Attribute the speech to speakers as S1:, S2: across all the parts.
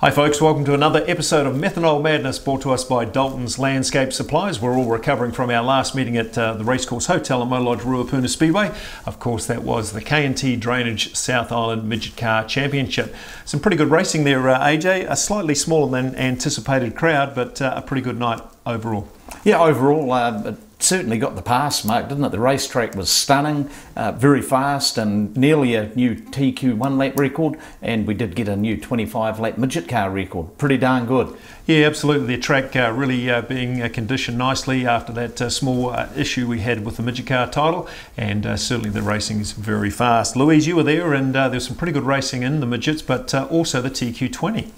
S1: Hi, folks, welcome to another episode of Methanol Madness brought to us by Dalton's Landscape Supplies. We're all recovering from our last meeting at uh, the Racecourse Hotel at Lodge Ruapuna Speedway. Of course, that was the K&T Drainage South Island Midget Car Championship. Some pretty good racing there, uh, AJ. A slightly smaller than anticipated crowd, but uh, a pretty good night overall.
S2: Yeah, overall, uh, certainly got the pass mark, didn't it? The racetrack was stunning, uh, very fast, and nearly a new TQ one lap record. And we did get a new 25 lap midget car record. Pretty darn good.
S1: Yeah, absolutely. The track uh, really uh, being uh, conditioned nicely after that uh, small uh, issue we had with the midget car title, and certainly the racing is very fast. Louise, you were there, and there's some pretty good racing in the midgets, but also the TQ20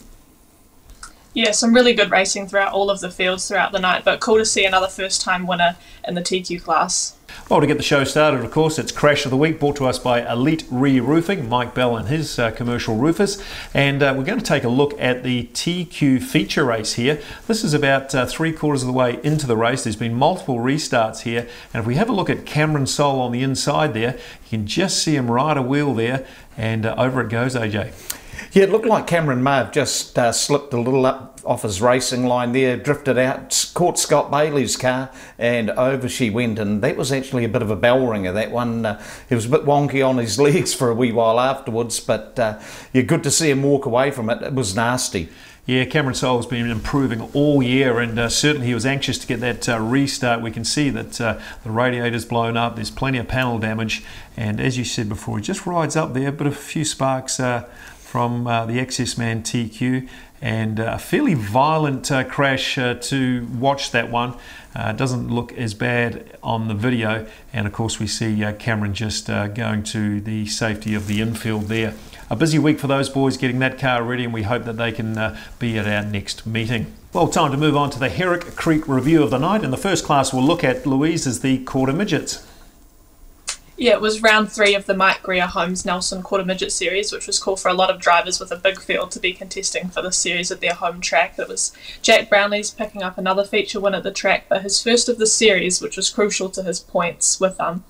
S3: yeah, some really good racing throughout all of the fields throughout the night, but cool to see another first time winner in the TQ class.
S1: Well, to get the show started, of course, it's Crash of the Week brought to us by Elite Re Roofing, Mike Bell and his uh, commercial roofers. And uh, we're going to take a look at the TQ feature race here. This is about uh, three quarters of the way into the race. There's been multiple restarts here. And if we have a look at Cameron Sol on the inside there, you can just see him ride a wheel there. And uh, over it goes, AJ.
S2: Yeah, it looked like Cameron may have just uh, slipped a little up off his racing line there, drifted out, caught Scott Bailey's car, and over she went. And that was actually a bit of a bell ringer. That one, uh, he was a bit wonky on his legs for a wee while afterwards, but uh, yeah, good to see him walk away from it. It was nasty.
S1: Yeah, Cameron Soul's been improving all year, and uh, certainly he was anxious to get that uh, restart. We can see that uh, the radiator's blown up. There's plenty of panel damage, and as you said before, he just rides up there, but a few sparks uh, from uh, the XS Man TQ and uh, a fairly violent uh, crash uh, to watch that one. Uh, doesn't look as bad on the video, and of course, we see uh, Cameron just going to the safety of the infield there. A busy week for those boys getting that car ready, and we hope that they can be at our next meeting. Well, time to move on to the Herrick Creek review of the night, and the first class we'll look at, Louise, is the quarter midgets.
S3: Yeah, it was round three of the Mike Greer Homes Nelson Quarter Midget Series, which was cool for a lot of drivers with a big field to be contesting for this series at their home track. It was Jack Brownlee's picking up another feature win at the track, but his first of the series, which was crucial to his points, with um,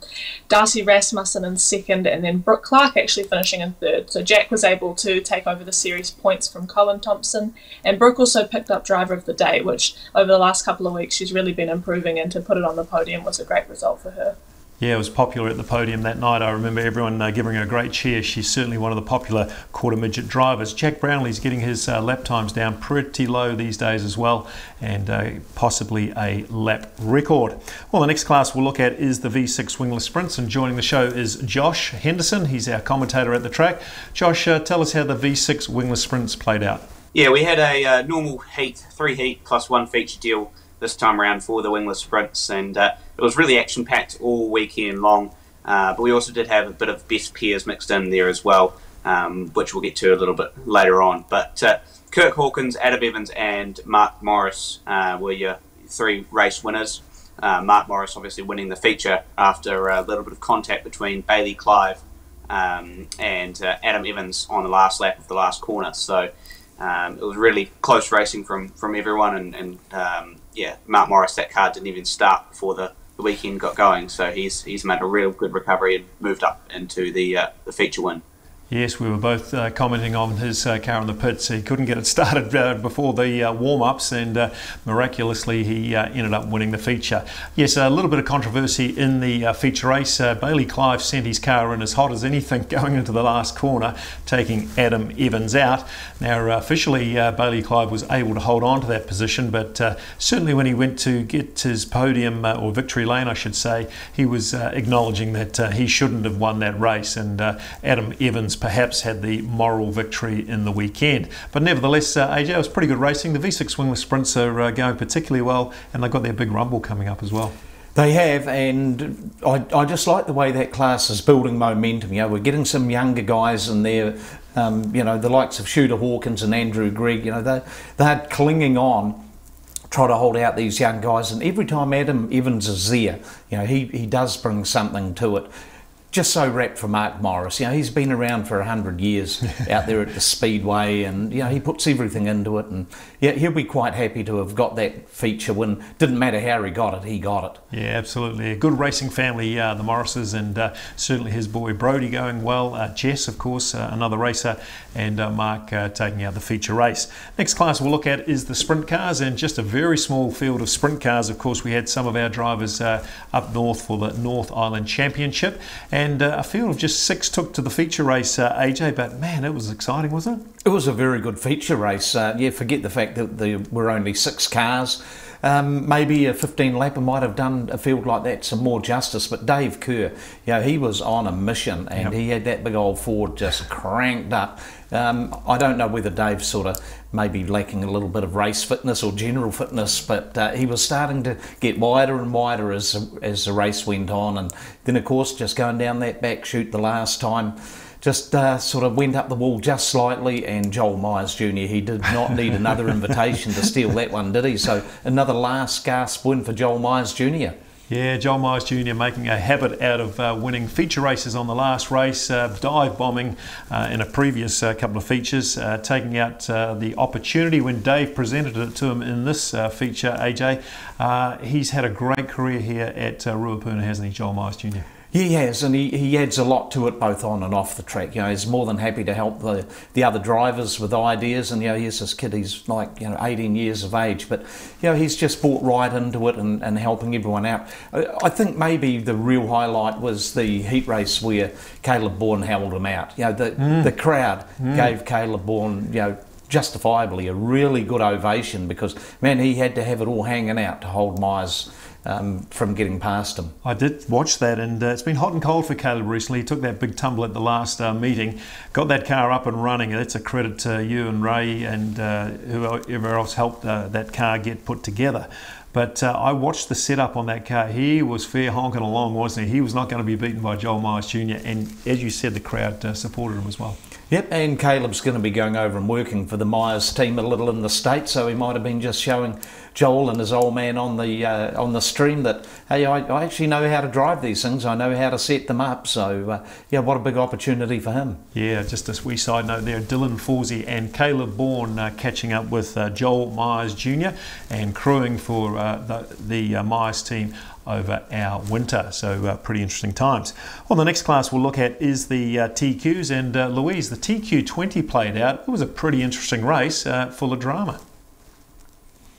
S3: Darcy Rasmussen in second and then Brooke Clark actually finishing in third. So Jack was able to take over the series points from Colin Thompson, and Brooke also picked up Driver of the Day, which over the last couple of weeks she's really been improving, and to put it on the podium was a great result for her.
S1: Yeah, it was popular at the podium that night. I remember everyone uh, giving her a great cheer. She's certainly one of the popular quarter midget drivers. Jack Brownlee's getting his uh, lap times down pretty low these days as well, and uh, possibly a lap record. Well, the next class we'll look at is the V6 wingless sprints, and joining the show is Josh Henderson. He's our commentator at the track. Josh, uh, tell us how the V6 wingless sprints played out.
S4: Yeah, we had a uh, normal heat, three heat plus one feature deal this time around for the wingless sprints, and uh, it was really action packed all weekend long. Uh, but we also did have a bit of best pairs mixed in there as well, um, which we'll get to a little bit later on. But uh, Kirk Hawkins, Adam Evans, and Mark Morris uh, were your three race winners. Uh, Mark Morris obviously winning the feature after a little bit of contact between Bailey Clive um, and uh, Adam Evans on the last lap of the last corner. So um, it was really close racing from, from everyone, and, and um, yeah, Matt Morris, that car didn't even start before the, the weekend got going. So he's he's made a real good recovery and moved up into the uh, the feature win.
S1: Yes, we were both uh, commenting on his uh, car in the pits. He couldn't get it started uh, before the uh, warm ups, and uh, miraculously, he uh, ended up winning the feature. Yes, a little bit of controversy in the feature race. Bailey Clive sent his car in as hot as anything going into the last corner, taking Adam Evans out. Now, officially, Bailey Clive was able to hold on to that position, but certainly when he went to get his podium, or victory lane, I should say, he was acknowledging that he shouldn't have won that race, and Adam Evans perhaps had the moral victory in the weekend. But nevertheless, uh, AJ, it was pretty good racing. The V6 wingless sprints are uh, going particularly well, and they've got their big rumble coming up as well.
S2: They have, and I, I just like the way that class is building momentum. You know, we're getting some younger guys in there, um, you know, the likes of Shooter Hawkins and Andrew Gregg, you know, they, they're clinging on try to hold out these young guys. And every time Adam Evans is there, you know, he, he does bring something to it just so wrapped for Mark Morris. You know, he's been around for a hundred years out there at the Speedway, and you know he puts everything into it, and yeah, he'll be quite happy to have got that feature win. Didn't matter how he got it, he got it.
S1: Yeah, absolutely. A good racing family, uh, the Morrises, and uh, certainly his boy Brody going well. Uh, Jess, of course, uh, another racer, and uh, Mark uh, taking out the feature race. Next class we'll look at is the sprint cars, and just a very small field of sprint cars. Of course, we had some of our drivers up north for the North Island Championship and uh, a field of just six took to the feature race, uh, AJ. But man, it was exciting, wasn't it?
S2: It was a very good feature race. Uh, yeah, forget the fact that there were only six cars. Um, maybe a 15 lapper might have done a field like that some more justice. But Dave Kerr, you know, he was on a mission and yep. he had that big old Ford just cranked up. Um, I don't know whether Dave sort of maybe lacking a little bit of race fitness or general fitness, but uh, he was starting to get wider and wider as as the race went on. And then, of course, just going down that back chute the last time just uh, sort of went up the wall just slightly. And Joel Myers Jr., he did not need another invitation to steal that one, did he? So another last gasp win for Joel Myers Jr.
S1: Yeah, Joel Myers Jr. making a habit out of uh, winning feature races on the last race, uh, dive bombing uh, in a previous uh, couple of features, uh, taking out uh, the opportunity when Dave presented it to him in this feature, AJ. he's had a great career here at uh, Ruapuna, hasn't he, Joel Myers Jr.?
S2: He has, and he, he adds a lot to it both on and off the track. You know, he's more than happy to help the, the other drivers with ideas. And, you know, here's this kid, he's like, you know, 18 years of age, but, you know, he's just bought right into it and, and helping everyone out. I think maybe the real highlight was the heat race where Caleb Bourne held him out. You know, the, mm. the crowd mm. gave Caleb Bourne, you know, justifiably a really good ovation because, man, he had to have it all hanging out to hold Myers um, from getting past him.
S1: I did watch that, and uh, it's been hot and cold for Caleb recently. He took that big tumble at the last uh, meeting, got that car up and running. That's a credit to you and Ray and uh, whoever else helped uh, that car get put together. But uh, I watched the setup on that car. He was fair honking along, wasn't he? He was not going to be beaten by Joel Myers Jr. And as you said, the crowd uh, supported him as well.
S2: Yep, and Caleb's going to be going over and working for the Myers team a little in the States, so he might have been just showing Joel and his old man on the uh, on the stream that hey, I, I, actually know how to drive these things. I know how to set them up. So uh, yeah, what a big opportunity for him.
S1: Yeah, just a wee side note there: Dylan Forsey and Caleb Bourne uh, catching up with uh, Joel Myers Jr. and crewing for uh, the, the uh, Myers team over our winter. So uh, pretty interesting times. Well, the next class we'll look at is the uh, TQs. And uh, Louise, the TQ20 played out. It was a pretty interesting race, full of drama.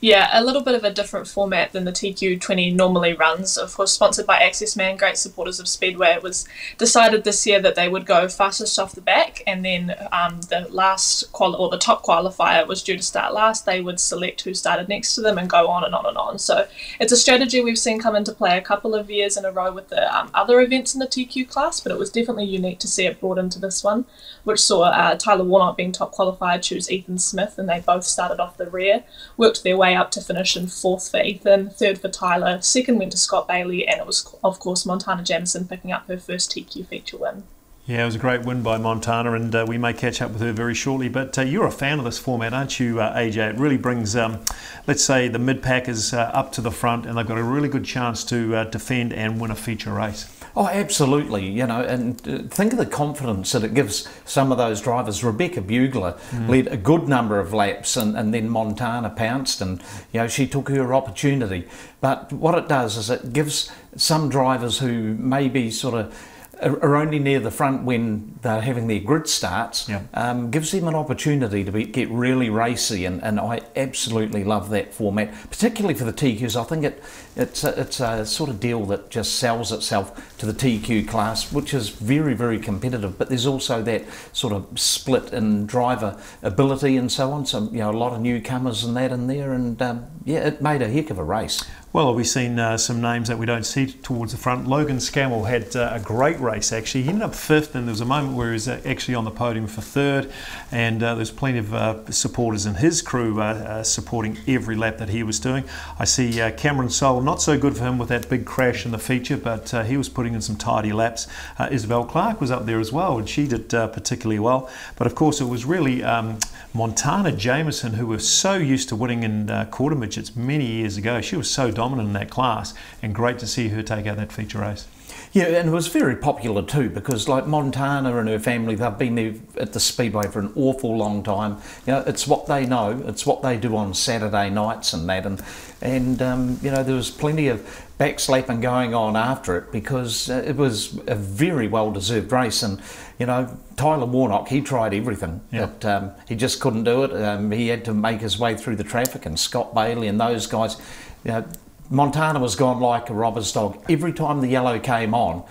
S3: Yeah, a little bit of a different format than the TQ20 normally runs. Of course, sponsored by Access Man, great supporters of Speedway. It was decided this year that they would go fastest off the back, and then um, the last quali- or the top qualifier was due to start last. They would select who started next to them and go on and on and on. So it's a strategy we've seen come into play a couple of years in a row with the um, other events in the TQ class, but it was definitely unique to see it brought into this one, which saw uh, Tyler Warnock being top qualifier choose Ethan Smith, and they both started off the rear, worked their way way up to finish in fourth for Ethan, third for Tyler, second went to Scott Bailey, and it was, of course, Montana Jamieson picking up her first TQ feature win.
S1: Yeah, it was a great win by Montana, and uh, we may catch up with her very shortly. But uh, you're a fan of this format, aren't you, uh, AJ? It really brings, um, let's say, the mid packers uh, up to the front, and they've got a really good chance to uh, defend and win a feature race.
S2: Oh, absolutely. You know, and uh, think of the confidence that it gives some of those drivers. Rebecca Bugler mm. led a good number of laps, and, and then Montana pounced, and you know she took her opportunity. But what it does is it gives some drivers who maybe sort of are only near the front when they're having their grid starts, yeah. um, gives them an opportunity to be, get really racy, and, and I absolutely love that format, particularly for the TQs. I think it it's a, it's a sort of deal that just sells itself to the TQ class, which is very very competitive. But there's also that sort of split in driver ability and so on. So you know a lot of newcomers and that in there, and um, yeah, it made a heck of a race.
S1: Well, we've seen uh, some names that we don't see towards the front. Logan Scammell had uh, a great race, actually. He ended up fifth, and there was a moment where he was uh, actually on the podium for third. And uh, there's plenty of uh, supporters in his crew uh, supporting every lap that he was doing. I see Cameron Soul, not so good for him with that big crash in the feature, but he was putting in some tidy laps. Isabel Clark was up there as well, and she did particularly well. But of course, it was really um, Montana Jamieson, who was so used to winning in quarter midgets many years ago. She was so dominant in that class, and great to see her take out that feature race.
S2: Yeah, and it was very popular too because, like Montana and her family, they've been there at the Speedway for an awful long time. You know, it's what they know, it's what they do on Saturday nights and that, and and um, you know there was plenty of backslapping going on after it because uh, it was a very well deserved race, and you know Tyler Warnock he tried everything,
S1: Yeah.
S2: but um, he just couldn't do it. Um, he had to make his way through the traffic, and Scott Bailey and those guys, you know. Montana was gone like a robber's dog. Every time the yellow came on,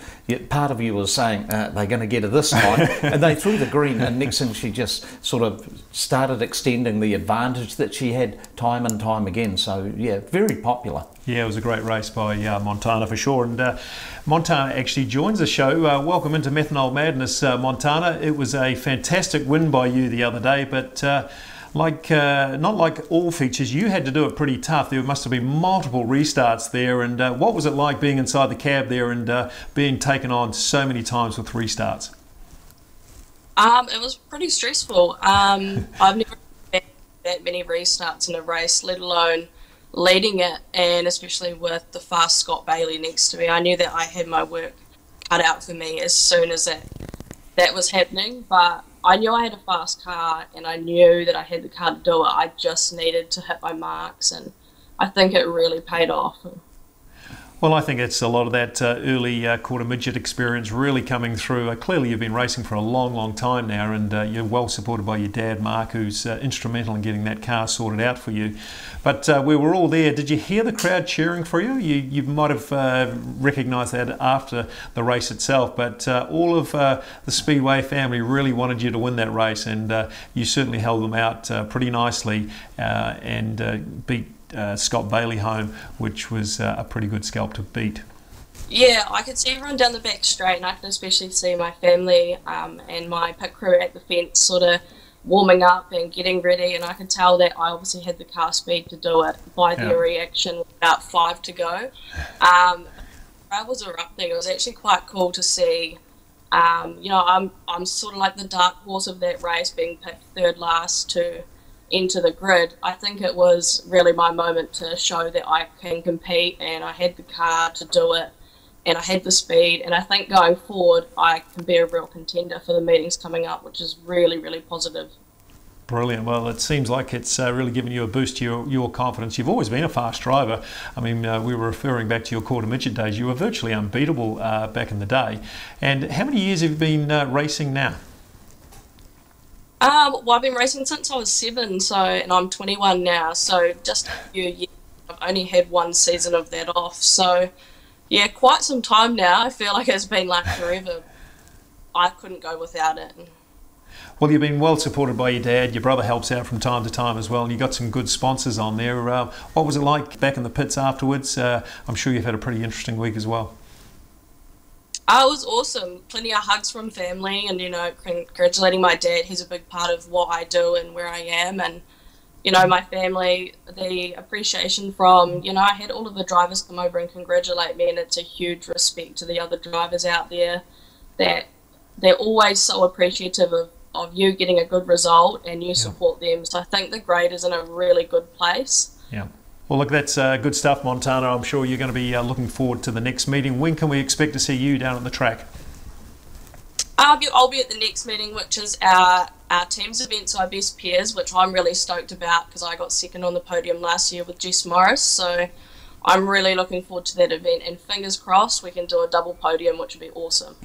S2: part of you was saying uh, they're going to get it this time, and they threw the green. And next thing, she just sort of started extending the advantage that she had time and time again. So yeah, very popular.
S1: Yeah, it was a great race by uh, Montana for sure. And uh, Montana actually joins the show. Uh, welcome into Methanol Madness, uh, Montana. It was a fantastic win by you the other day, but uh, like uh, not like all features, you had to do it pretty tough. There must have been multiple restarts there. And uh, what was it like being inside the cab there and uh, being taken on so many times with restarts?
S5: Um, it was pretty stressful. Um, I've never had that many restarts in a race, let alone leading it, and especially with the fast Scott Bailey next to me. I knew that I had my work cut out for me as soon as that that was happening. But I knew I had a fast car, and I knew that I had the car to do it. I just needed to hit my marks, and I think it really paid off.
S1: Well, I think it's a lot of that uh, early uh, quarter midget experience really coming through. Uh, clearly, you've been racing for a long, long time now, and uh, you're well supported by your dad, Mark, who's uh, instrumental in getting that car sorted out for you. But uh, we were all there. Did you hear the crowd cheering for you? You, you might have recognised that after the race itself, but all of the Speedway family really wanted you to win that race, and you certainly held them out pretty nicely and beat uh, Scott Bailey home, which was uh, a pretty good scalp to beat.
S5: Yeah, I could see everyone down the back straight, and I could especially see my family um, and my pit crew at the fence sort of warming up and getting ready. And I could tell that I obviously had the car speed to do it by
S1: Yeah.
S5: their reaction about five to go. Um, I was erupting. It was actually quite cool to see. Um, you know, I'm I'm sort of like the dark horse of that race, being picked third last to into the grid. I think it was really my moment to show that I can compete, and I had the car to do it and I had the speed. And I think going forward, I can be a real contender for the meetings coming up, which is really, really positive.
S1: Brilliant. Well, it seems like it's uh, really given you a boost to your, your confidence. You've always been a fast driver. I mean, uh, we were referring back to your quarter midget days. You were virtually unbeatable uh, back in the day. And how many years have you been uh, racing now?
S5: Um, well, I've been racing since I was seven, so and I'm 21 now. So just a few years. I've only had one season of that off. So yeah, quite some time now. I feel like it's been like forever. I couldn't go without it.
S1: Well, you've been well supported by your dad. Your brother helps out from time to time as well, and you got some good sponsors on there. Uh, what was it like back in the pits afterwards? Uh, I'm sure you've had a pretty interesting week as well.
S5: Oh, it was awesome. Plenty of hugs from family, and you know, congratulating my dad. He's a big part of what I do and where I am, and you know, my family. The appreciation from you know, I had all of the drivers come over and congratulate me, and it's a huge respect to the other drivers out there that they're always so appreciative of, of you getting a good result and you support them. So I think the grade is in a really good place.
S1: Yeah. Well, look, that's uh, good stuff, Montana. I'm sure you're going to be uh, looking forward to the next meeting. When can we expect to see you down at the track?
S5: I'll be, I'll be at the next meeting, which is our, our team's event, so our best pairs, which I'm really stoked about because I got second on the podium last year with Jess Morris. So I'm really looking forward to that event, and fingers crossed we can do a double podium, which would be awesome.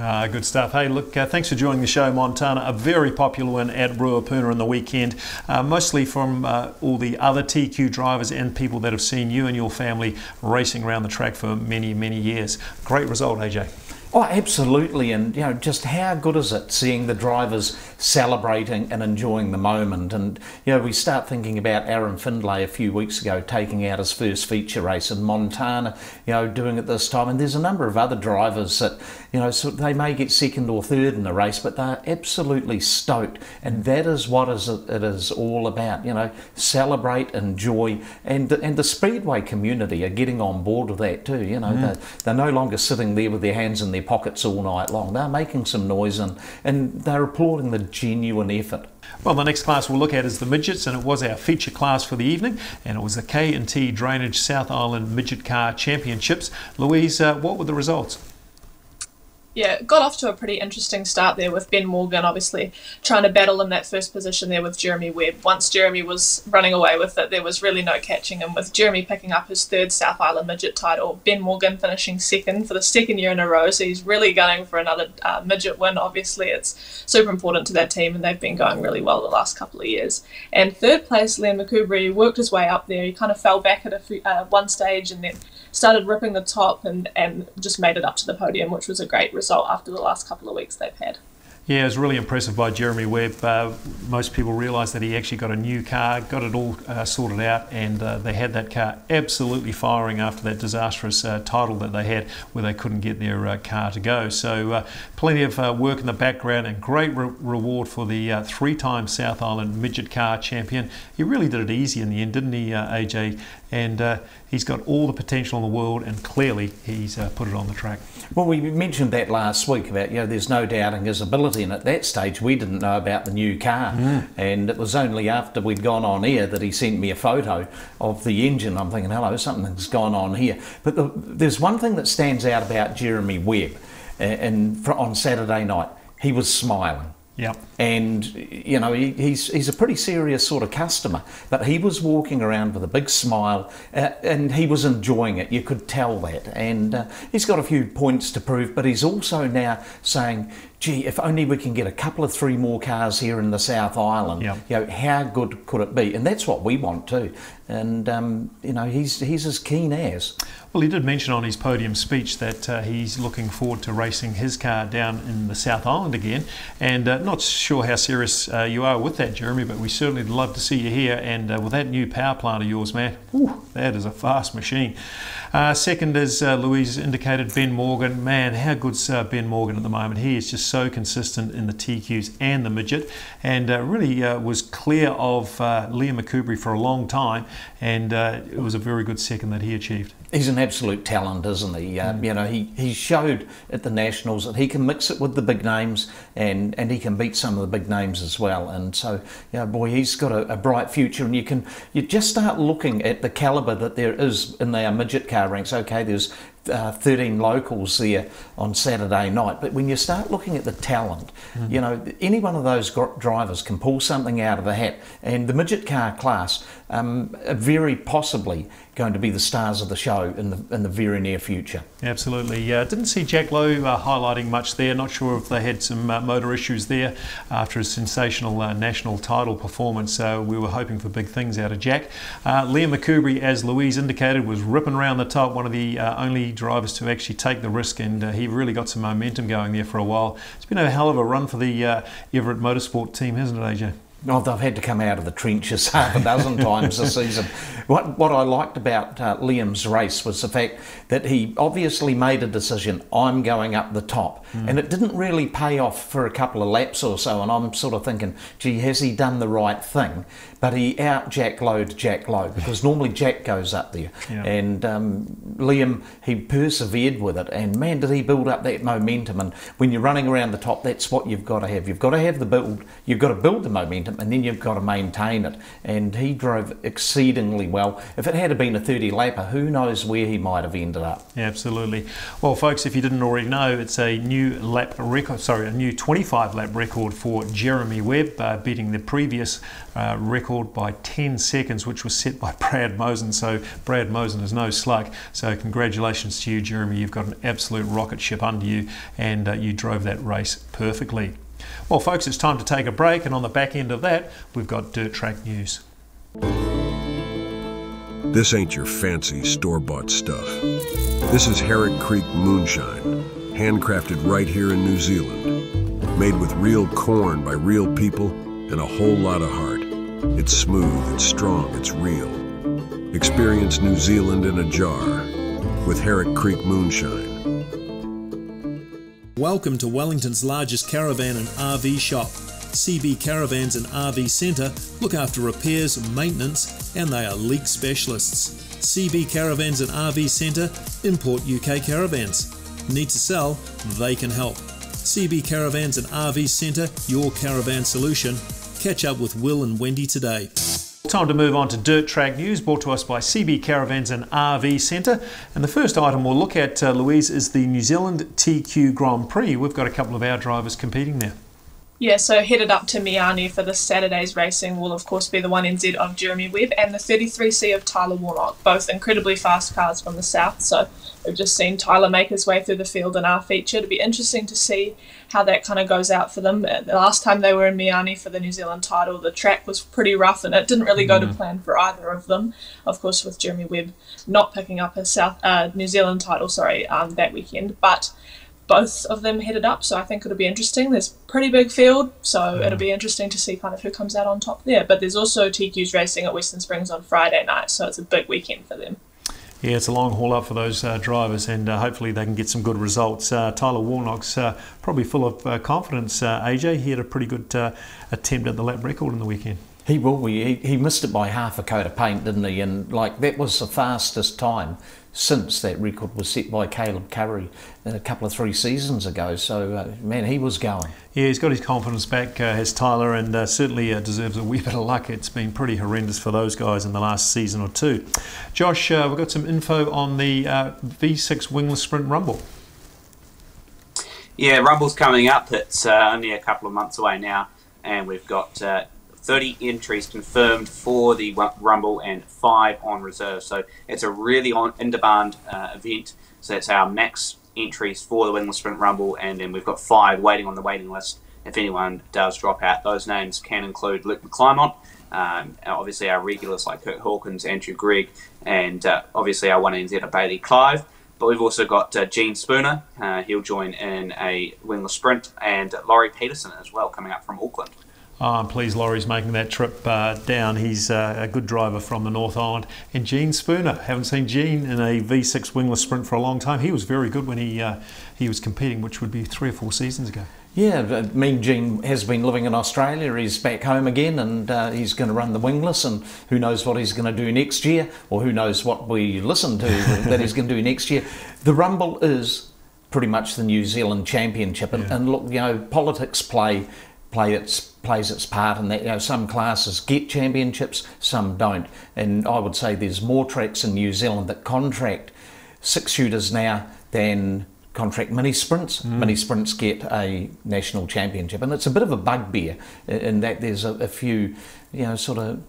S1: Uh, good stuff. Hey, look, uh, thanks for joining the show, Montana. A very popular one at Ruapuna on the weekend, uh, mostly from uh, all the other TQ drivers and people that have seen you and your family racing around the track for many, many years. Great result, AJ.
S2: Oh, absolutely. And, you know, just how good is it seeing the drivers celebrating and enjoying the moment? And, you know, we start thinking about Aaron Findlay a few weeks ago taking out his first feature race in Montana, you know, doing it this time. And there's a number of other drivers that, you know, so they may get second or third in the race, but they're absolutely stoked. And that is what is it is all about, you know, celebrate, enjoy. And, and the Speedway community are getting on board with that too, you know. Mm. They're, they're no longer sitting there with their hands in their pockets all night long. They're making some noise and, and they're applauding the genuine effort.
S1: Well, the next class we'll look at is the midgets, and it was our feature class for the evening, and it was the K and T Drainage South Island Midget Car Championships. Louise, uh, what were the results?
S3: Yeah, got off to a pretty interesting start there with Ben Morgan, obviously trying to battle in that first position there with Jeremy Webb. Once Jeremy was running away with it, there was really no catching him. With Jeremy picking up his third South Island midget title, Ben Morgan finishing second for the second year in a row, so he's really gunning for another uh, midget win. Obviously, it's super important to that team, and they've been going really well the last couple of years. And third place, Liam McCoubrey worked his way up there. He kind of fell back at a few, uh, one stage and then started ripping the top and, and just made it up to the podium, which was a great result after the last couple of weeks they've had.
S1: Yeah, it was really impressive by Jeremy Webb. Uh, most people realise that he actually got a new car, got it all uh, sorted out, and uh, they had that car absolutely firing after that disastrous uh, title that they had where they couldn't get their uh, car to go. So, uh, plenty of work in the background and great re- reward for the three time South Island midget car champion. He really did it easy in the end, didn't he, AJ? And he's got all the potential in the world, and clearly he's put it on the track.
S2: Well, we mentioned that last week about, you know, there's no doubting his ability, and at that stage we didn't know about the new car. Mm. And it was only after we'd gone on air that he sent me a photo of the engine. I'm thinking, hello, something's gone on here. But the, there's one thing that stands out about Jeremy Webb, and on Saturday night, he was smiling.
S1: Yep.
S2: And you know he, he's he's a pretty serious sort of customer, but he was walking around with a big smile, uh, and he was enjoying it. You could tell that, and uh, he's got a few points to prove, but he's also now saying, gee, if only we can get a couple of three more cars here in the South Island,
S1: yep.
S2: you know, how good could it be? And that's what we want too. And um, you know, he's he's as keen as.
S1: Well, he did mention on his podium speech that uh, he's looking forward to racing his car down in the South Island again. And uh, not sure how serious uh, you are with that, Jeremy, but we certainly would love to see you here. And uh, with that new power plant of yours, man, whew, that is a fast machine. Uh, second, as uh, Louise indicated, Ben Morgan. Man, how good's uh, Ben Morgan at the moment? He is just so consistent in the TQs and the midget, and uh, really uh, was clear of uh, Liam McCoubrey for a long time, and it was a very good second that he achieved.
S2: He's an absolute talent, isn't he? Mm. You know, he, he showed at the Nationals that he can mix it with the big names, and, and he can beat some of the big names as well. And so, yeah, boy, he's got a, a bright future. And you can you just start looking at the calibre that there is in our midget car ranks. Okay, there's uh, 13 locals there on Saturday night. But when you start looking at the talent, mm. you know, any one of those drivers can pull something out of the hat. And the midget car class um, very possibly going to be the stars of the show in the in the very near future.
S1: Absolutely. Yeah, didn't see Jack Lowe uh, highlighting much there. Not sure if they had some uh, motor issues there after his sensational uh, national title performance. So we were hoping for big things out of Jack. Uh, Liam McCoubrey, as Louise indicated, was ripping around the top. One of the uh, only drivers to actually take the risk, and uh, he really got some momentum going there for a while. It's been a hell of a run for the Everett Motorsport team, hasn't it, AJ?
S2: Oh, they've had to come out of the trenches half a dozen times this season. What, what I liked about uh, Liam's race was the fact that he obviously made a decision I'm going up the top. Mm. And it didn't really pay off for a couple of laps or so. And I'm sort of thinking, gee, has he done the right thing? But he out Jack Lowe to Jack Lowe because normally Jack goes up there. Yeah. And um, Liam, he persevered with it. And man, did he build up that momentum. And when you're running around the top, that's what you've got to have. You've got to have the build, you've got to build the momentum and then you've got to maintain it. And he drove exceedingly well. If it had been a 30 lapper, who knows where he might have ended up.
S1: Yeah, absolutely. Well, folks, if you didn't already know, it's a new lap record, sorry, a new 25 lap record for Jeremy Webb, uh, beating the previous uh, record by 10 seconds, which was set by Brad Mosen. So Brad Mosen is no slug. So congratulations to you, Jeremy. You've got an absolute rocket ship under you, and uh, you drove that race perfectly. Well, folks, it's time to take a break, and on the back end of that, we've got Dirt Track News.
S6: This ain't your fancy store bought stuff. This is Herrick Creek Moonshine, handcrafted right here in New Zealand. Made with real corn by real people and a whole lot of heart. It's smooth, it's strong, it's real. Experience New Zealand in a jar with Herrick Creek Moonshine.
S7: Welcome to Wellington's largest caravan and RV shop. CB Caravans and RV Centre look after repairs, maintenance, and they are leak specialists. CB Caravans and RV Centre import UK caravans. Need to sell? They can help. CB Caravans and RV Centre, your caravan solution. Catch up with Will and Wendy today.
S1: Time to move on to dirt track news brought to us by CB Caravans and RV Centre. And the first item we'll look at, uh, Louise, is the New Zealand TQ Grand Prix. We've got a couple of our drivers competing there.
S3: Yeah, so headed up to Meeanee for this Saturday's racing will, of course, be the 1NZ of Jeremy Webb and the 33C of Tyler Warnock, both incredibly fast cars from the south. So we've just seen Tyler make his way through the field in our feature. It'll be interesting to see how that kind of goes out for them. Uh, the last time they were in Meeanee for the New Zealand title, the track was pretty rough and it didn't really go to
S1: Mm.
S3: plan for either of them. Of course, with Jeremy Webb not picking up his South uh, New Zealand title, sorry, um, that weekend, but both of them headed up, so I think it'll be interesting. There's pretty big field, so it'll be interesting to see kind of who comes out on top there. But there's also TQ's racing at Western Springs on Friday night, so it's a big weekend for them.
S1: Yeah, it's a long haul up for those uh, drivers, and uh, hopefully they can get some good results. Uh, Tyler Warnock's uh, probably full of uh, confidence. Uh, AJ, he had a pretty good uh, attempt at the lap record in the weekend.
S2: He will. He, he missed it by half a coat of paint, didn't he? And like that was the fastest time since that record was set by Caleb Curry a couple of three seasons ago. So uh, man, he was going.
S1: Yeah, he's got his confidence back, uh, has Tyler, and uh, certainly uh, deserves a wee bit of luck. It's been pretty horrendous for those guys in the last season or two. Josh, uh, we've got some info on the uh, V6 Wingless Sprint Rumble.
S4: Yeah, Rumble's coming up. It's uh, only a couple of months away now, and we've got uh, 30 entries confirmed for the Rumble and five on reserve. So it's a really on in-demand uh, event. So that's our max entries for the Wingless Sprint Rumble, and then we've got five waiting on the waiting list. If anyone does drop out, those names can include Luke McClymont, um, obviously our regulars like Kurt Hawkins, Andrew Gregg, and uh, obviously our one NZ Bailey Clive. But we've also got uh, Gene Spooner. Uh, he'll join in a wingless sprint, and Laurie Peterson as well, coming up from Auckland.
S1: I'm pleased Laurie's making that trip uh, down. He's uh, a good driver from the North Island. And Gene Spooner, haven't seen Gene in a V6 wingless sprint for a long time. He was very good when he uh, he was competing, which would be three or four seasons ago.
S2: Yeah, I mean, Gene has been living in Australia. He's back home again, and uh, he's going to run the wingless. And who knows what he's going to do next year, or who knows what we listen to that he's going to do next year. The Rumble is pretty much the New Zealand Championship, and, and look, you know, politics play play its plays its part in that. You know, some classes get championships, some don't, and I would say there's more tracks in New Zealand that contract six shooters now than contract mini sprints. Mini sprints get a national championship, and it's a bit of a bugbear in- in that there's a, a few, you know, sort of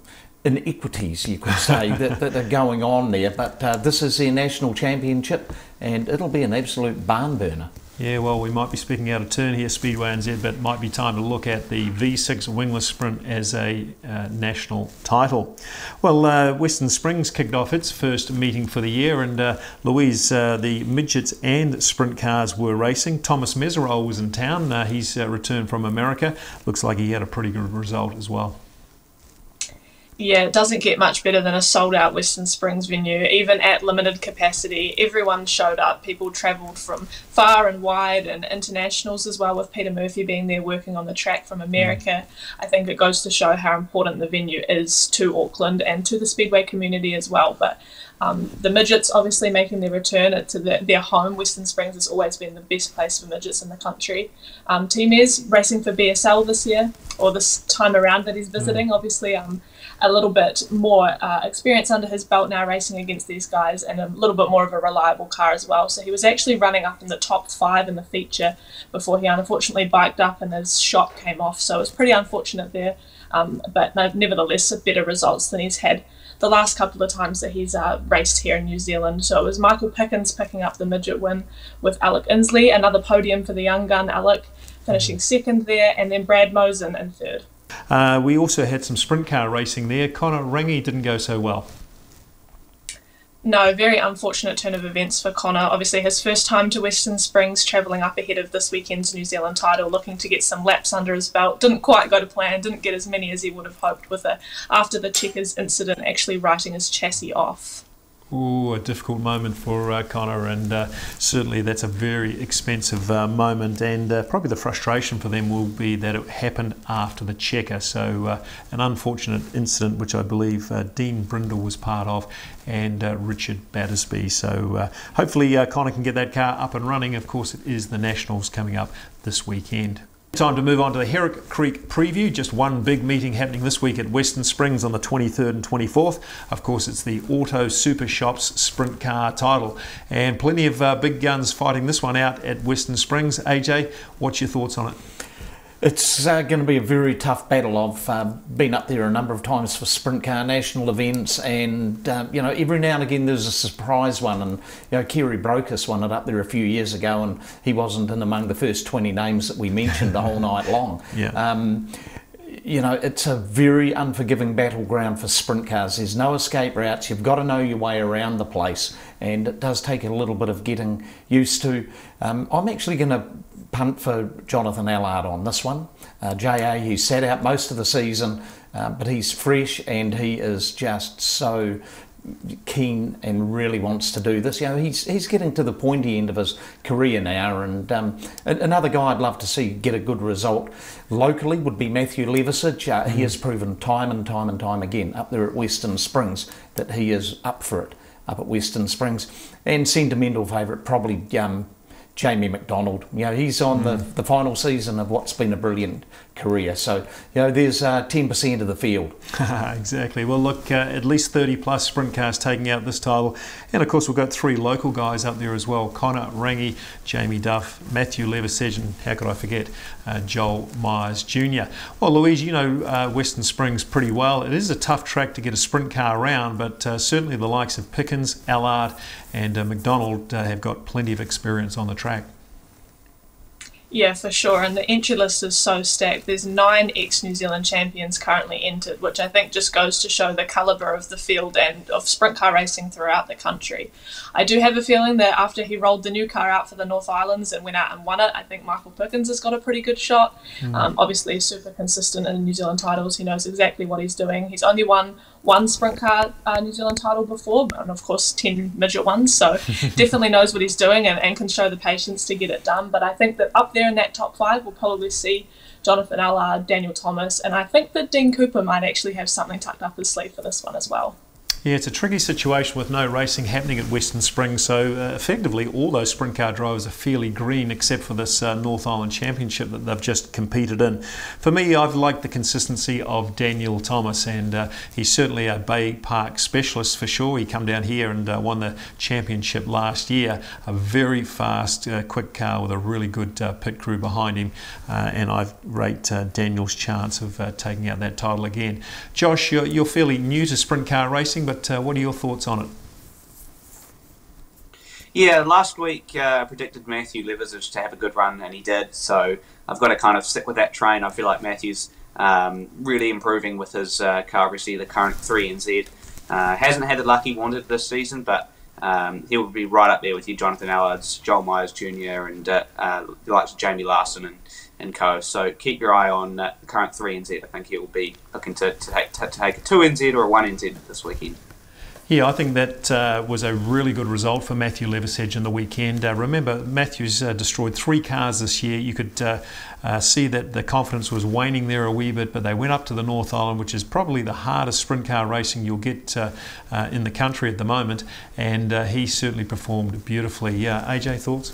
S2: inequities you could say that, that are going on there. But uh, this is their national championship, and it'll be an absolute barn burner.
S1: Yeah, well, we might be speaking out of turn here, Speedway NZ, but it might be time to look at the V6 wingless sprint as a uh, national title. Well, uh, Western Springs kicked off its first meeting for the year, and uh, Louise, uh, the midgets and sprint cars were racing. Thomas Meseraull was in town. Uh, he's uh, returned from America. Looks like he had a pretty good result as well.
S3: Yeah, it doesn't get much better than a sold out Western Springs venue. Even at limited capacity, everyone showed up. People travelled from far and wide and internationals as well, with Peter Murphy being there working on the track from America. I think it goes to show how important the venue is to Auckland and to the Speedway community as well. But um, the midgets obviously making their return to the, their home. Western Springs has always been the best place for midgets in the country. Um, Team is racing for BSL this year, or this time around that he's visiting. Obviously, um, a little bit more uh, experience under his belt now racing against these guys and a little bit more of a reliable car as well. So he was actually running up in the top five in the feature before he unfortunately biked up and his shock came off. So it was pretty unfortunate there, um, but no- nevertheless, better results than he's had the last couple of times that he's uh, raced here in New Zealand. So it was Michael Pickens picking up the midget win with Alec Insley, another podium for the young gun Alec, finishing second there, and then Brad Mosen in third.
S1: Uh, we also had some sprint car racing there. Connor Rangi didn't go so well.
S3: No, very unfortunate turn of events for Connor. Obviously, his first time to Western Springs, travelling up ahead of this weekend's New Zealand title, looking to get some laps under his belt. Didn't quite go to plan, didn't get as many as he would have hoped with a, after the checkers incident actually writing his chassis off.
S1: Ooh, a difficult moment for uh, Connor, and uh, certainly that's a very expensive uh, moment. And uh, probably the frustration for them will be that it happened after the checker. So, uh, an unfortunate incident, which I believe uh, Dean Brindle was part of, and Richard Battersby. So, hopefully, Connor can get that car up and running. Of course, it is the Nationals coming up this weekend. Time to move on to the Herrick Creek preview. Just one big meeting happening this week at Western Springs on the 23rd and 24th. Of course, it's the Auto Super Shops Sprint Car title. And plenty of uh, big guns fighting this one out at Western Springs. AJ, what's your thoughts on it?
S2: It's uh, going to be a very tough battle. I've uh, been up there a number of times for sprint car national events, and uh, you know every now and again there's a surprise one. And you know Kerry Brocus won it up there a few years ago, and he wasn't in among the first 20 names that we mentioned the whole night long.
S1: Yeah.
S2: Um, you know, it's a very unforgiving battleground for sprint cars. There's no escape routes. You've got to know your way around the place, and it does take a little bit of getting used to. Um, I'm actually going to punt for Jonathan Allard on this one. Uh, JA, he sat out most of the season, uh, but he's fresh and he is just so keen and really wants to do this. You know, he's he's getting to the pointy end of his career now, and um, another guy I'd love to see get a good result locally would be Matthew Levisage. Uh. He has proven time and time and time again up there at Western Springs that he is up for it up at Western Springs. And sentimental favourite probably um, Jamie McDonald. You know, he's on mm. the, the final season of what's been a brilliant career. So, you know, there's uh, 10% of the field.
S1: exactly. Well, look, uh, at least 30 plus sprint cars taking out this title. And of course, we've got three local guys up there as well Connor Rangi, Jamie Duff, Matthew and how could I forget, uh, Joel Myers Jr. Well, Louise, you know uh, Western Springs pretty well. It is a tough track to get a sprint car around, but uh, certainly the likes of Pickens, Allard, and uh, McDonald have got plenty of experience on the track.
S3: Yeah, for sure. And the entry list is so stacked. There's nine ex New Zealand champions currently entered, which I think just goes to show the calibre of the field and of sprint car racing throughout the country. I do have a feeling that after he rolled the new car out for the North Islands and went out and won it, I think Michael Pickens has got a pretty good shot. Mm. Um, obviously, super consistent in New Zealand titles. He knows exactly what he's doing. He's only won one sprint car uh, New Zealand title before, and of course 10 midget ones. So definitely knows what he's doing and, and can show the patience to get it done. But I think that up there in that top five, we'll probably see Jonathan Allard, Daniel Thomas, and I think that Dean Cooper might actually have something tucked up his sleeve for this one as well.
S1: Yeah, it's a tricky situation with no racing happening at Western Springs. So uh, effectively, all those sprint car drivers are fairly green, except for this uh, North Island Championship that they've just competed in. For me, I've liked the consistency of Daniel Thomas, and uh, he's certainly a Bay Park specialist for sure. He come down here and uh, won the championship last year. A very fast, uh, quick car with a really good uh, pit crew behind him, and I rate Daniel's chance of taking out that title again. Josh, you're, you're fairly new to sprint car racing but uh, what are your thoughts on it?
S4: Yeah, last week uh, I predicted Matthew Levisage to have a good run, and he did. So I've got to kind of stick with that train. I feel like Matthew's um, really improving with his uh, car, obviously the current 3NZ. Uh, hasn't had the luck he wanted this season, but um, he will be right up there with you, Jonathan Allards, Joel Myers Jr., and uh, uh, the likes of Jamie Larson and, and co. So keep your eye on uh, the current 3NZ. I think he will be looking to, to, take, to take a 2NZ or a 1NZ this weekend.
S1: Yeah, I think that uh, was a really good result for Matthew Levisage in the weekend. Uh, remember, Matthews uh, destroyed three cars this year. You could uh, uh, see that the confidence was waning there a wee bit, but they went up to the North Island, which is probably the hardest sprint car racing you'll get uh, in the country at the moment, and he certainly performed beautifully. AJ, thoughts?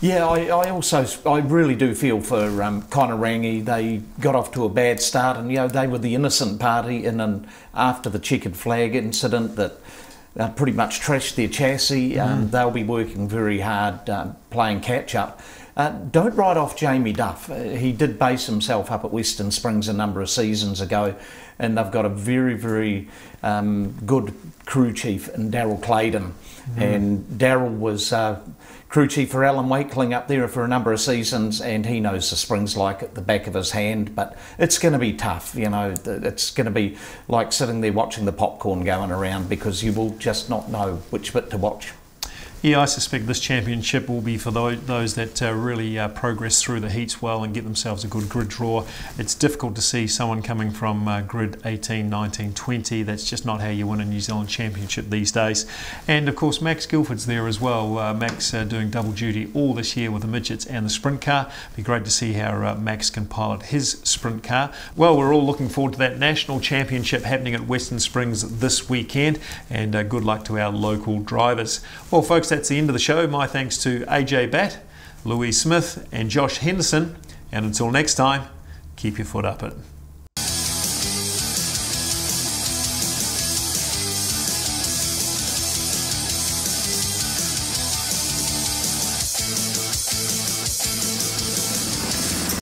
S2: Yeah, I, I, also I really do feel for um, Connor Rangi. They got off to a bad start, and you know they were the innocent party in an after the checkered flag incident that uh, pretty much trashed their chassis. Mm. Um, they'll be working very hard uh, playing catch up. Uh, don't write off Jamie Duff. Uh, he did base himself up at Western Springs a number of seasons ago, and they've got a very, very um, good crew chief in Daryl Claydon. Mm. And Daryl was uh, crew chief for Alan Wakeling up there for a number of seasons, and he knows the springs like at the back of his hand. But it's going to be tough, you know. It's going to be like sitting there watching the popcorn going around because you will just not know which bit to watch.
S1: Yeah, I suspect this championship will be for those that uh, really uh, progress through the heats well and get themselves a good grid draw. It's difficult to see someone coming from uh, grid 18, 19, 20. That's just not how you win a New Zealand championship these days. And of course, Max Guildford's there as well. Uh, Max uh, doing double duty all this year with the midgets and the sprint car. Be great to see how uh, Max can pilot his sprint car. Well, we're all looking forward to that national championship happening at Western Springs this weekend, and good luck to our local drivers. Well, folks, that's the end of the show. My thanks to AJ Batt, Louise Smith, and Josh Henderson. And until next time, keep your foot up it.